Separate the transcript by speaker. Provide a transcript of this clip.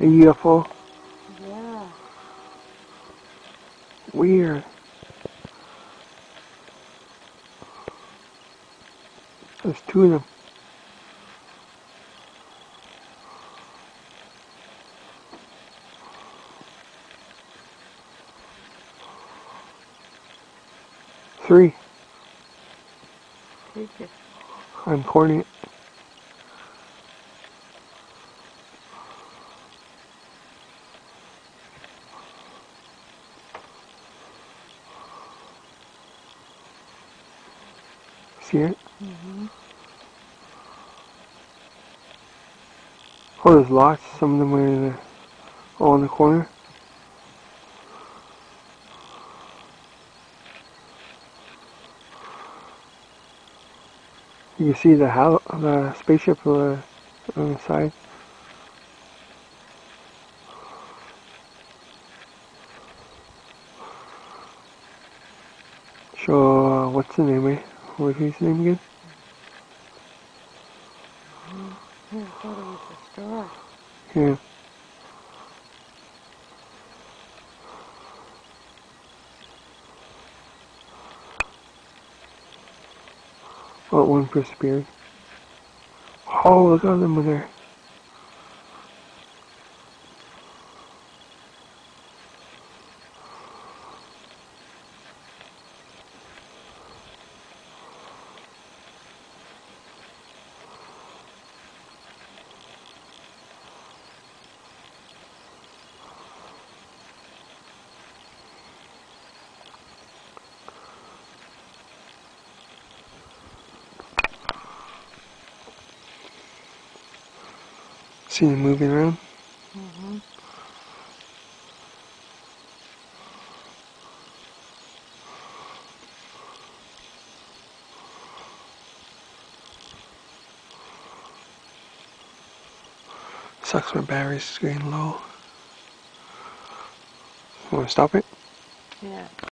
Speaker 1: A UFO?
Speaker 2: Yeah.
Speaker 1: Weird. There's two of them. Three.
Speaker 2: Take it.
Speaker 1: I'm coordinate. See it?
Speaker 2: Mm-hmm.
Speaker 1: Oh, there's lots. Some of them are in the, all in the corner. You can see the how the spaceship uh, on the side. So, uh, what's the name? Eh? What's his name again?
Speaker 2: I thought it was a star.
Speaker 1: Yeah. One disappeared. Oh, look at them over there. See them moving around?
Speaker 2: Mm-hmm.
Speaker 1: Sucks my battery's getting low. Want to stop it?
Speaker 2: Yeah.